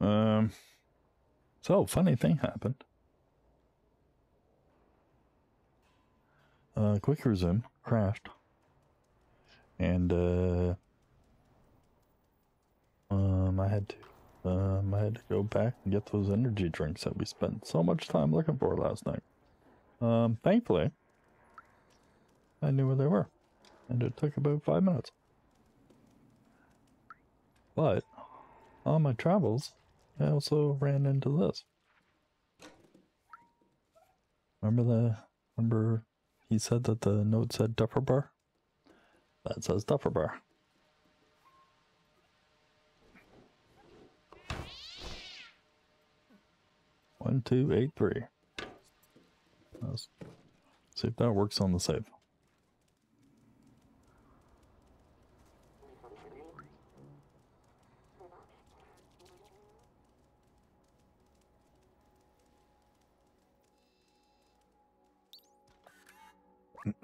Um. So, funny thing happened. Uh, quick resume crashed, and uh, um, I had to um, I had to go back and get those energy drinks that we spent so much time looking for last night. Um, thankfully, I knew where they were, and it took about five minutes. But on my travels, I also ran into this. Remember the remember he said that the note said Duffer Bar? That says Duffer Bar. One, two, eight, three. Let's see if that works on the save.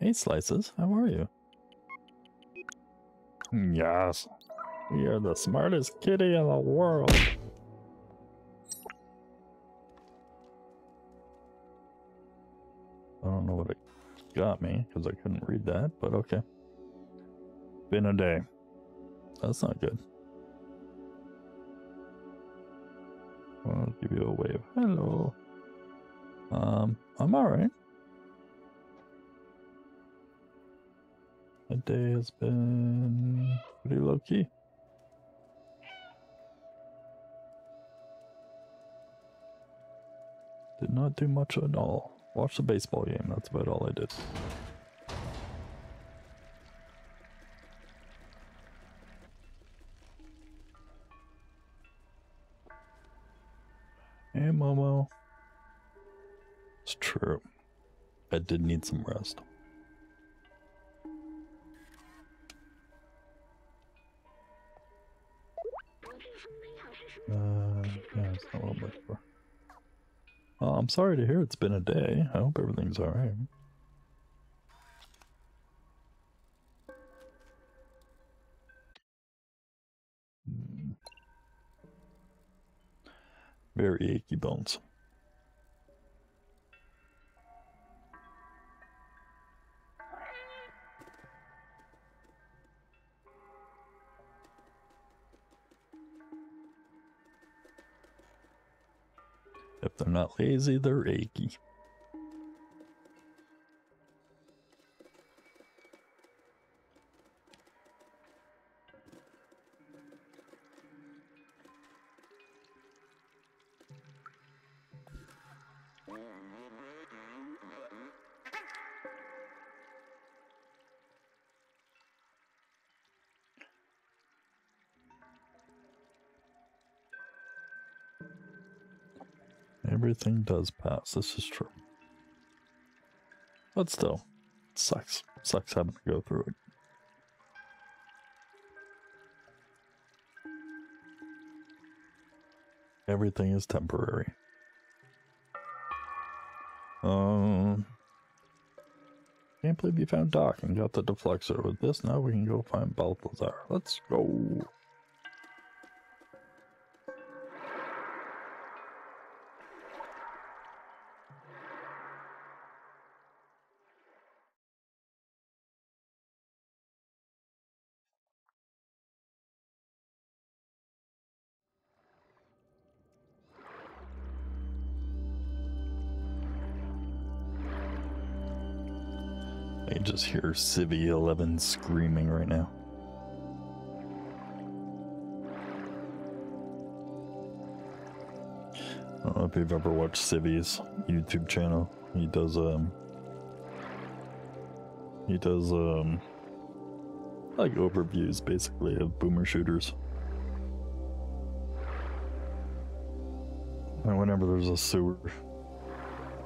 hey, Slices, how are you? Yes, we are the smartest kitty in the world. I don't know what it got me because I couldn't read that, but okay. Been a day. That's not good. I'll give you a wave. Hello. Um, I'm alright. The day has been pretty low key. Did not do much at all. Watch the baseball game, that's about all I did. It's true. I did need some rest. Uh, yeah, it's not what I'm looking for. Well, I'm sorry to hear it's been a day. I hope everything's alright. Hmm. Very achy bones. If they're not lazy, they're achy. Everything does pass, this is true. But still, it sucks. It sucks having to go through it. Everything is temporary. Um, can't believe you found Doc and got the Defluxor. With this, now we can go find Balthazar. Let's go. Just hear Civvie 11 screaming right now. I don't know if you've ever watched Civvie's YouTube channel. He does um he does um like overviews basically of boomer shooters. And whenever there's a sewer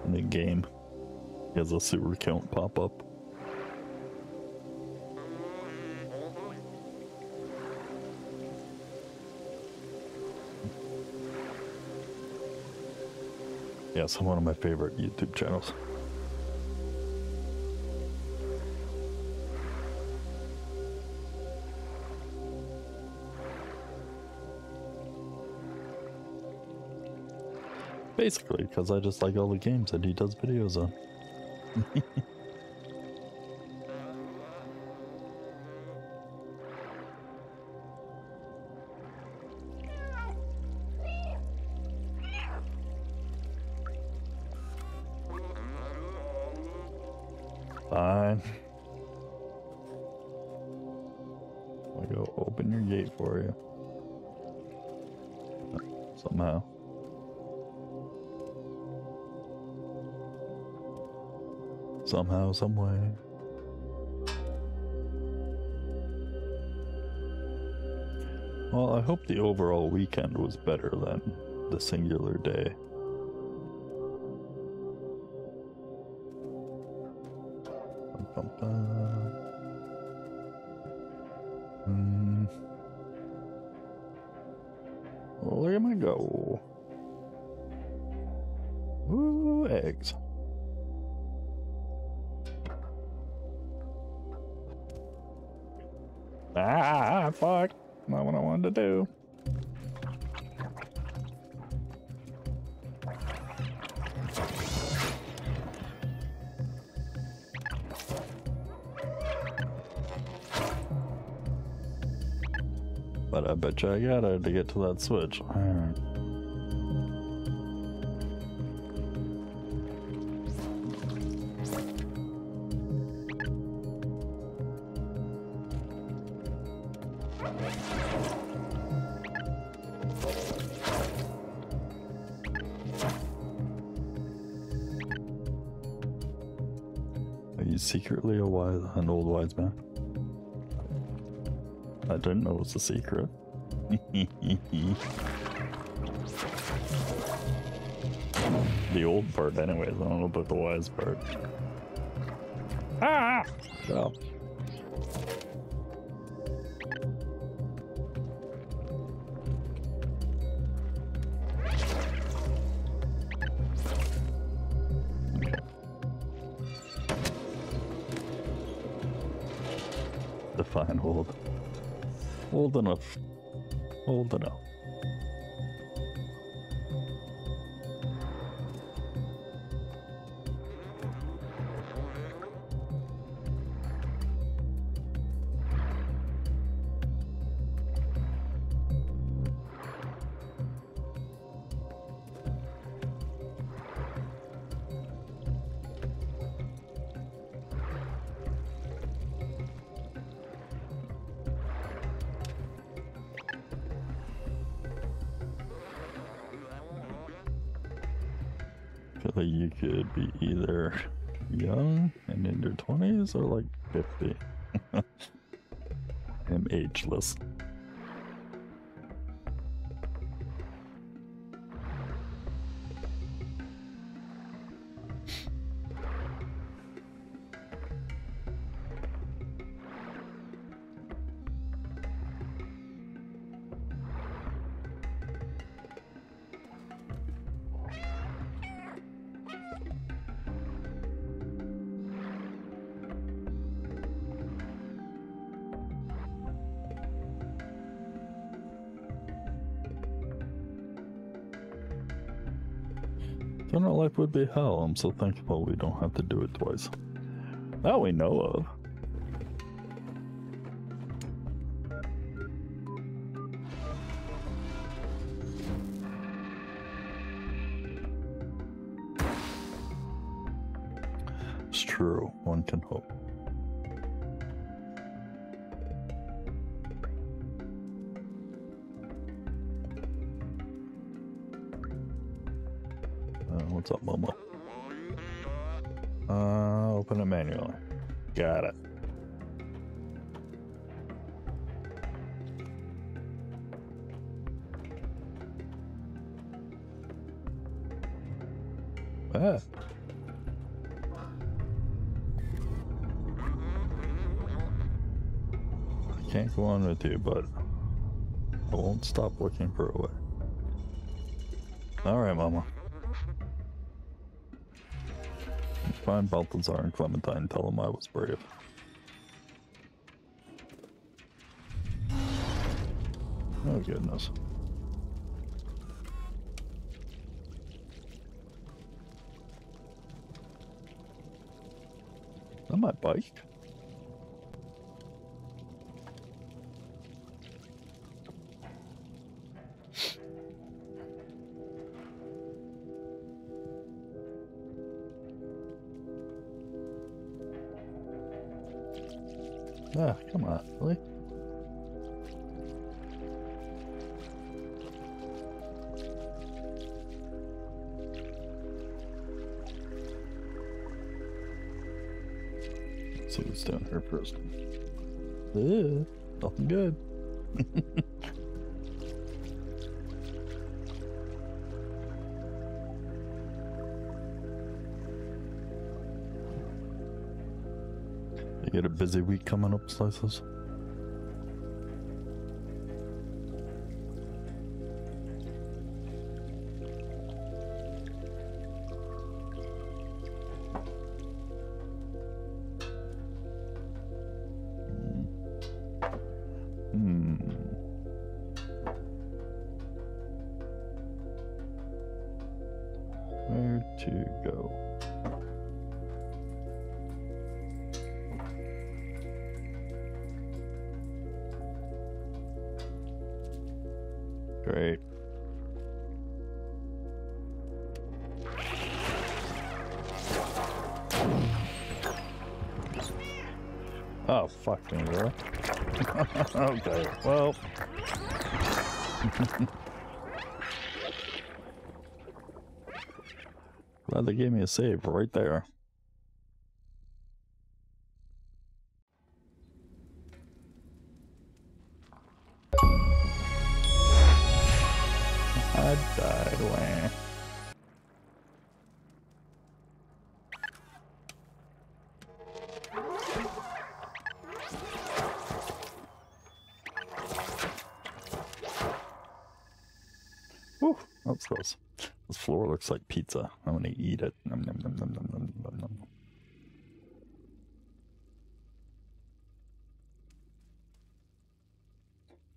in the game, he has a sewer count pop up. Yeah, it's one of my favorite YouTube channels. Basically, because I just like all the games that he does videos on. Somehow, someway. Well, I hope the overall weekend was better than the singular day. Oh, look at my go. Ooh, eggs. Ah, fuck. Not what I wanted to do. But I bet you I got it to get to that switch. Alright. Secretly a wise, an old wise man? I didn't know it was a secret. the old part, anyways. I don't know about the wise part. Ah! Shut Old enough. Old enough. Either young and in their 20s or like 50. I'm ageless. Be hell. I'm so thankful we don't have to do it twice. That we know of. It's true. One can hope. What's up, Momo? Uh, open it manually. Got it. Ah. I can't go on with you, but I won't stop looking for a way. Alright, Mama. Find Balthazar and Clementine. Tell them I was brave. Oh, goodness. Is that my bike? Come on, really? Let's see what's down here first. Ugh, nothing good. busy week coming up, Slices? Oh, fuck me, bro. okay, well. Glad they gave me a save right there. Pizza. I'm gonna eat it. Nom, nom, nom.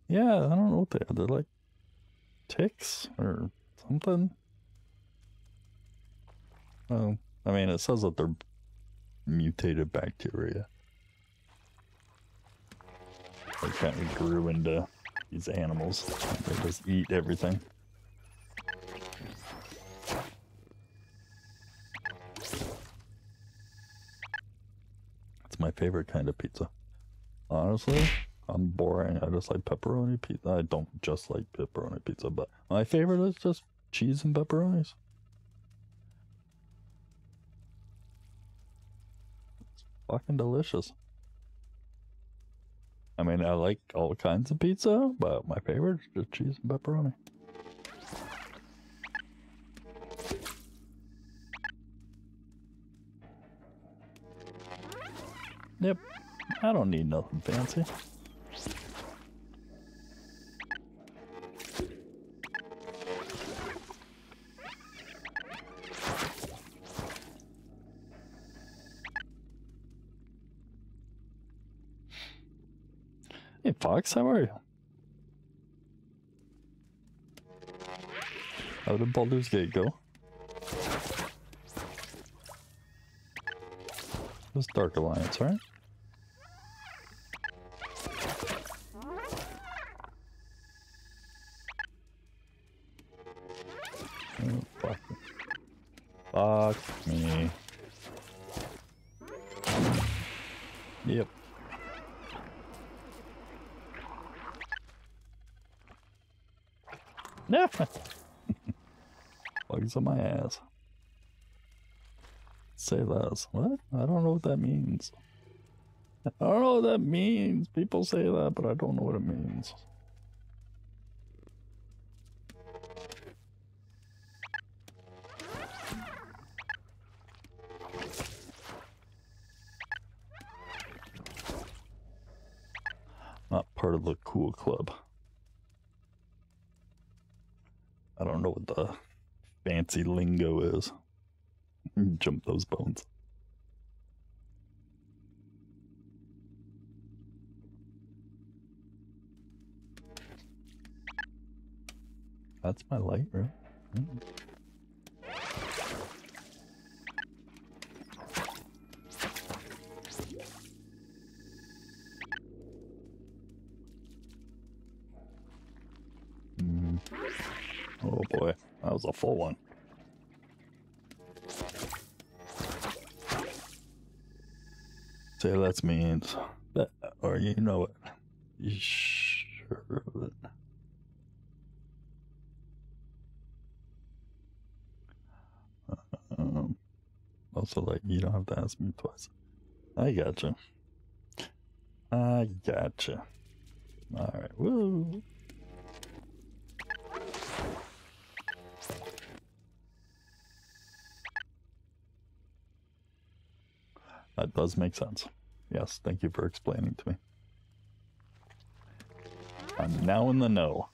Yeah, I don't know what they are. They're like ticks or something. Oh, I mean, it says that they're mutated bacteria. They kind of grew into these animals. They just eat everything. Favorite kind of pizza. Honestly, I'm boring. I just like pepperoni pizza. I don't just like pepperoni pizza, but my favorite is just cheese and pepperonis. It's fucking delicious. I mean, I like all kinds of pizza, but my favorite is just cheese and pepperoni. Yep, I don't need nothing fancy. Hey Fox, how are you? How did Baldur's Gate go? Was Dark Alliance, right? Oh, fuck. Fuck me. Yep. Yeah. Bugs on my ass. Say less. What? I don't know what that means. I don't know what that means. People say that, but I don't know what it means. jump those bones. That's my light room. Mm. mm. Oh boy, that was a full one. Say that's means that, or you know it. You sure of it? Um, also, like, you don't have to ask me twice. I gotcha. I gotcha. Alright, woo! Does make sense. Yes, thank you for explaining to me. I'm now in the know.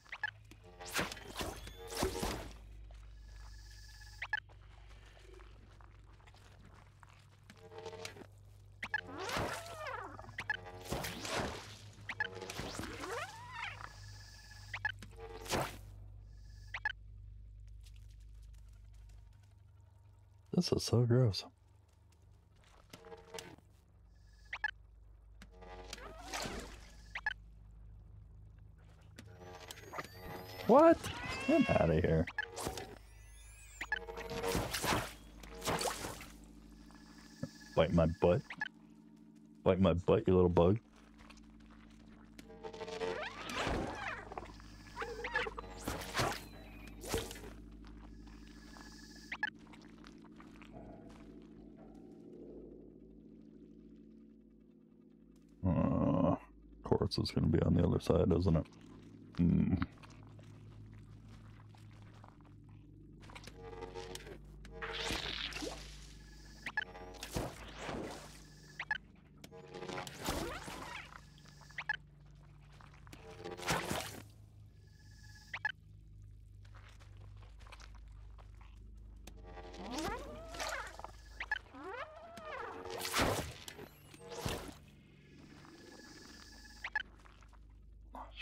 This is so gross. What? Get out of here. Bite my butt. Bite my butt, you little bug. Uh, course, it's going to be on the other side, isn't it? Hmm.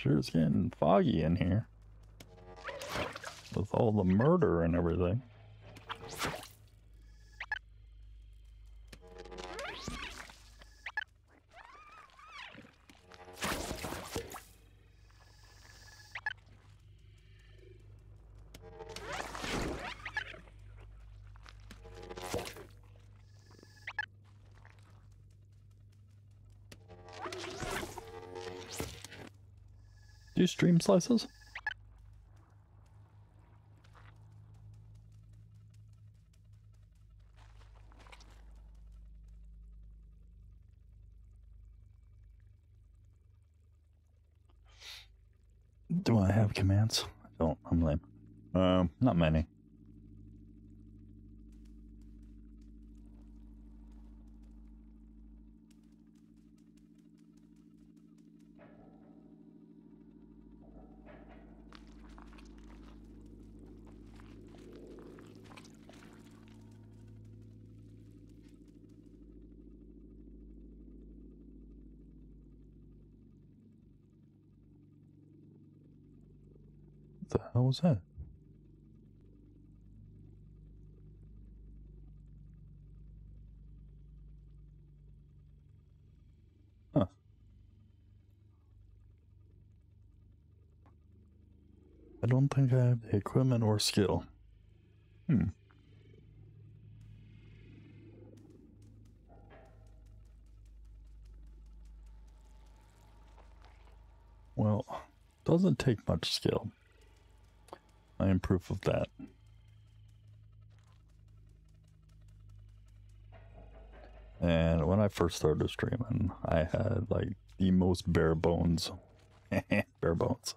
Sure it's getting foggy in here. With all the murder and everything. Stream slices? Do I have commands? I don't. I'm lame. Um, not many. What the hell was that? Huh. I don't think I have the equipment or skill. Hmm. Well, doesn't take much skill. I am proof of that. And when I first started streaming, I had like the most bare bones, bare bones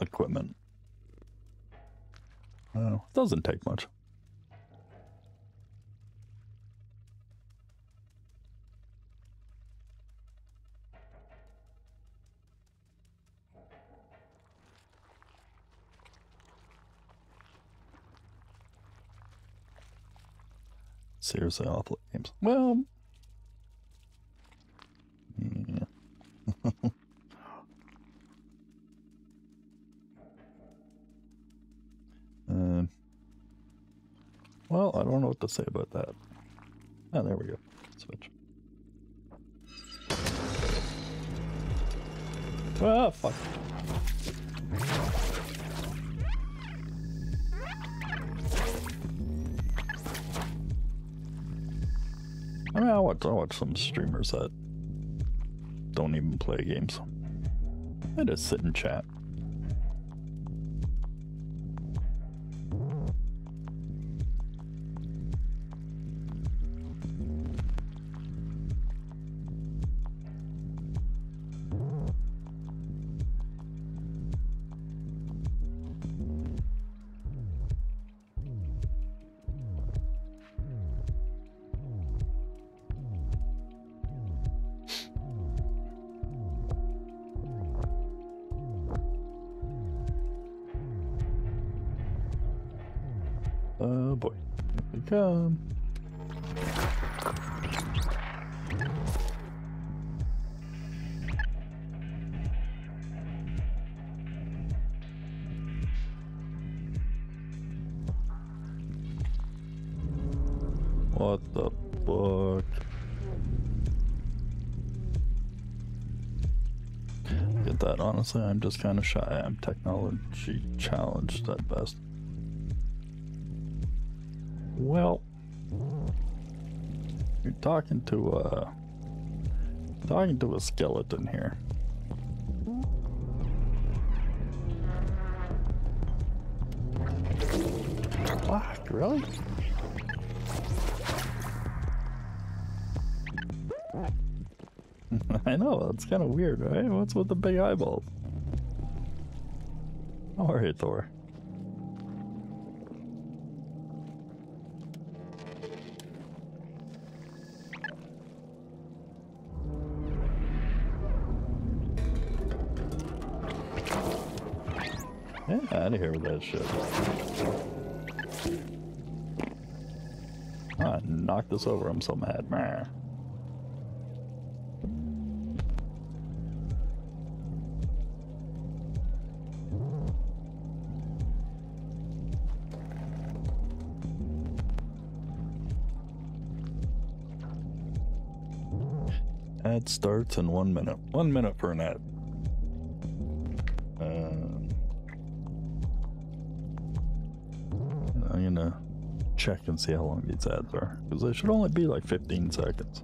equipment. Oh, it doesn't take much. Seriously, awful games. Well, yeah. Um, well, I don't know what to say about that. Oh, there we go. Switch. Ah, fuck. Watch, some streamers that don't even play games. I just sit and chat. Oh boy. Here come. What the fuck? Get that, honestly, I'm just kind of shy. I'm technology challenged at best. Well, you're talking to a talking to a skeleton here. Fuck, really? I know, that's kind of weird, right? What's with the big eyeballs? You, Thor? Yeah, out of here with that shit. Ah, I knocked this over. I'm so mad. Meh. Ad starts in one minute. One minute for an ad. Check and see how long these ads are because they should only be like 15 seconds.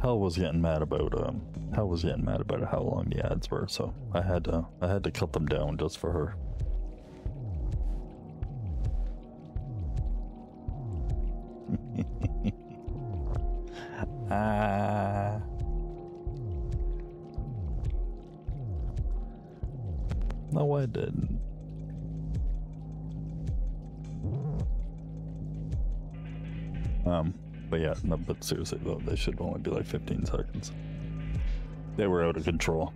Hell was getting mad about um Hell was getting mad about how long the ads were, so I had to I had to cut them down just for her. ah. No, I didn't. Um, but yeah, no, but seriously though, they should only be like 15 seconds. They were out of control.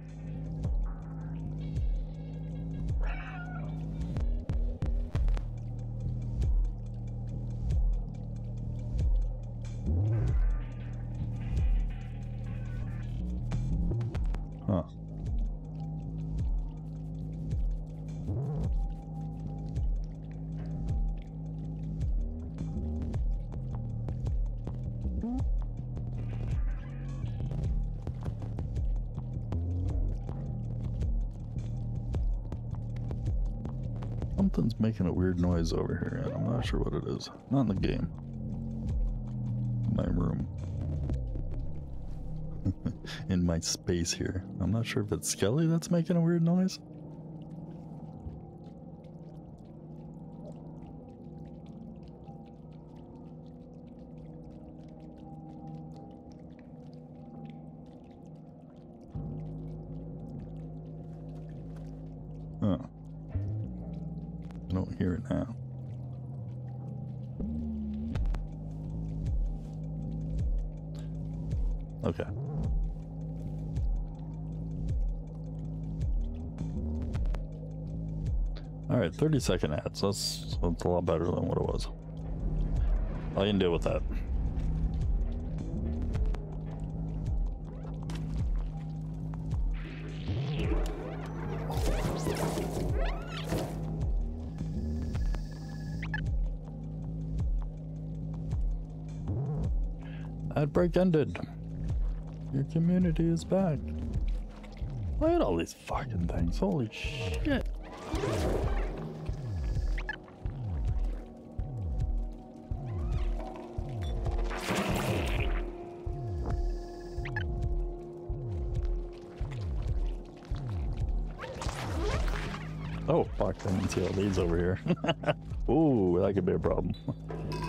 Making a weird noise over here, and I'm not sure what it is. Not in the game. My room. in my space here. I'm not sure if it's Skelly that's making a weird noise. Hear it now. Okay. All right, 30 second ads. That's, that's a lot better than what it was. I can deal with that. Ended. Your community is back. Look at all these fucking things. Holy shit. Oh, fuck, I didn't see all these over here. Ooh, that could be a problem.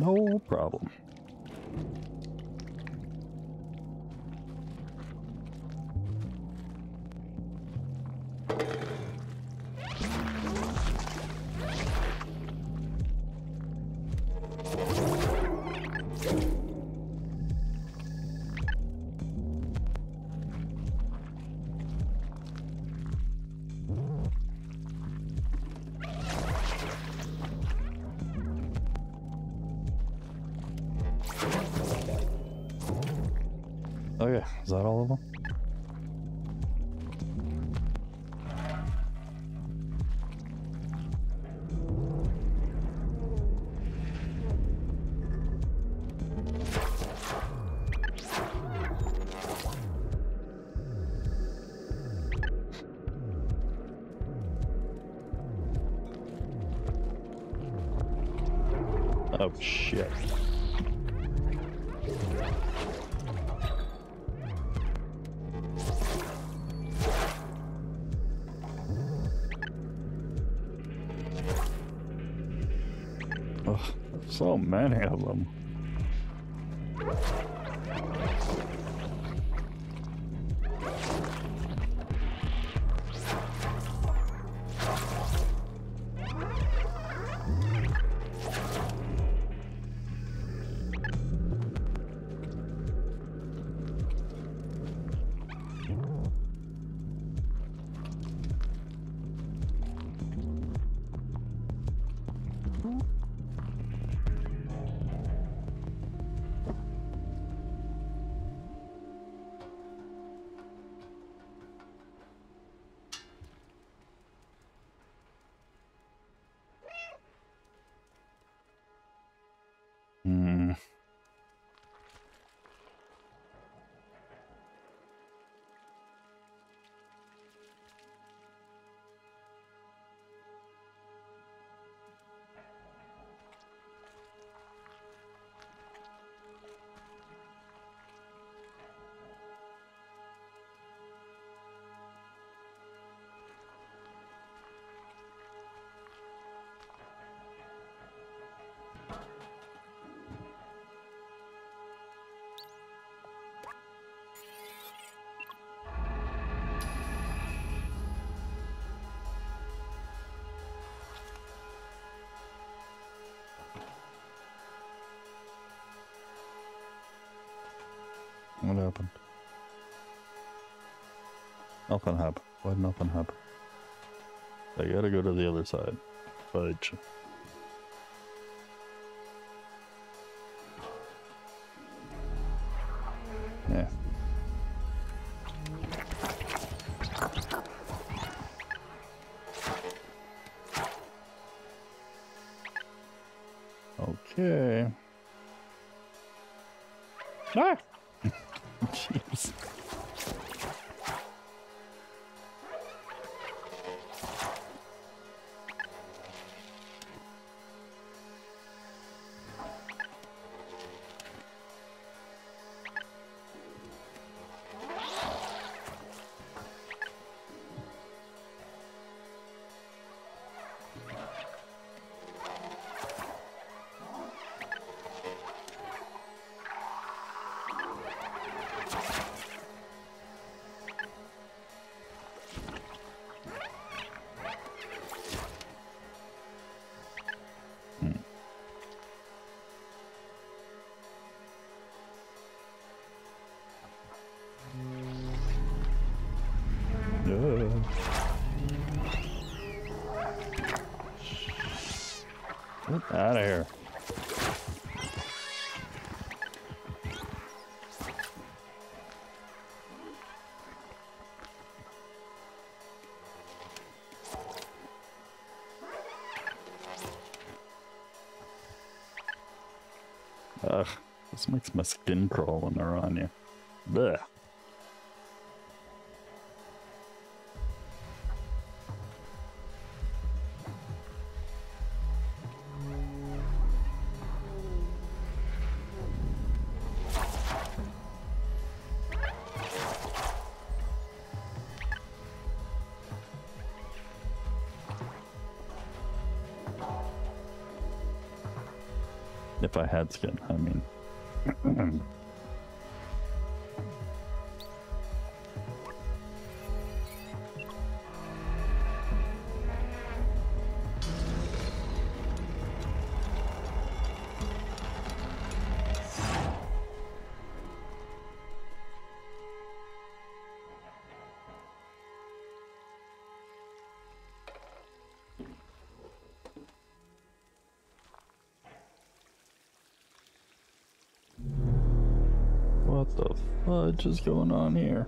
No problem. Ugh, so many of them. What happened? Nothing happened. Why nothing happen? I gotta go to the other side. Fudge. him. Get out of here. Ugh, this makes my skin crawl when they're on you. Blech. If I had skin, I mean. is going on here?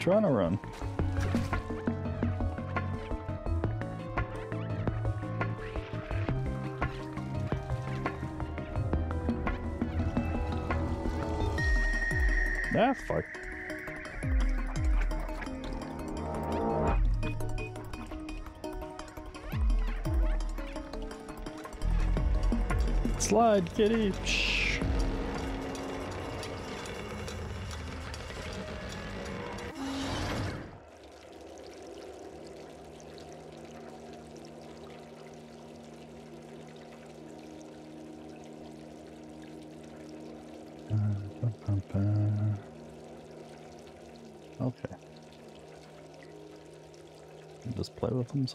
Trying to run. Ah, fuck. Slide, kitty. Shh.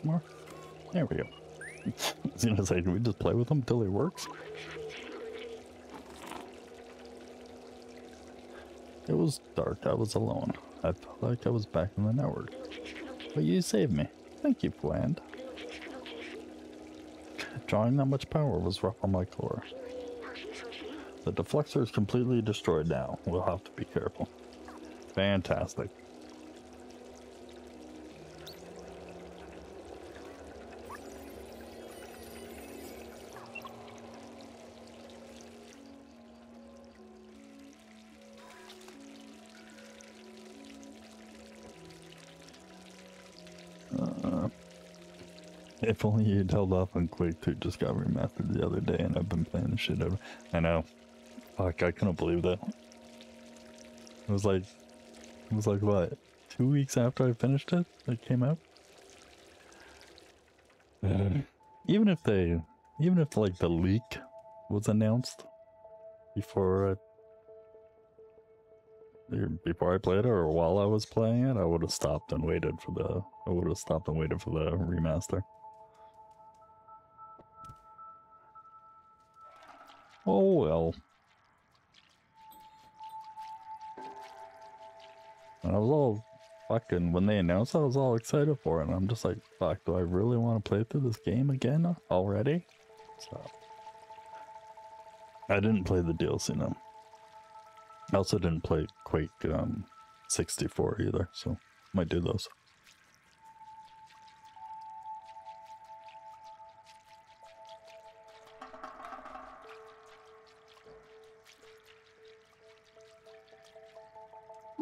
Play with them some more. There we go. I was gonna say, can we just play with him till he works? It was dark. I was alone. I felt like I was back in the network. But you saved me. Thank you, Bland. Drawing that much power was rough on my core. The Defluxor is completely destroyed now. We'll have to be careful. Fantastic. if only you'd held off on Quake 2 just got remastered the other day and I've been playing the shit it. I know. Fuck, I couldn't believe that. It was like, it was like what? Two weeks after I finished it, it came out? Even if they, even if like the leak was announced before I, before I played it or while I was playing it, I would have stopped and waited for the, I would have stopped and waited for the remaster. Well. And I was all fucking when they announced I was all excited for it. And I'm just like, fuck, do I really want to play through this game again already? So I didn't play the DLC now. I also didn't play Quake um 64 either, so Might do those.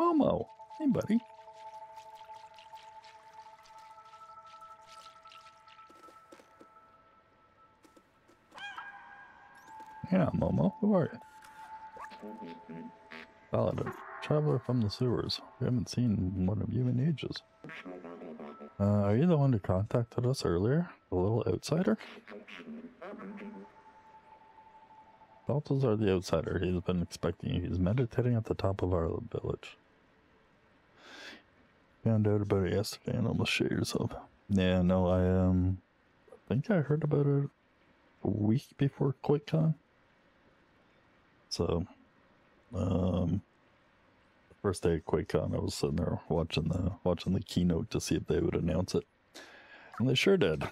Momo, hey buddy. Yeah, Momo, who are you? Paladin, traveler from the sewers. We haven't seen one of you in ages. Uh, are you the one who contacted us earlier? The little outsider? Zbaltazar the outsider. He's been expecting you. He's meditating at the top of our village. Found out about it yesterday and almost shit yourself. Yeah, no, I um I think I heard about it a week before QuakeCon. So um first day of QuakeCon I was sitting there watching the watching the keynote to see if they would announce it. And they sure did.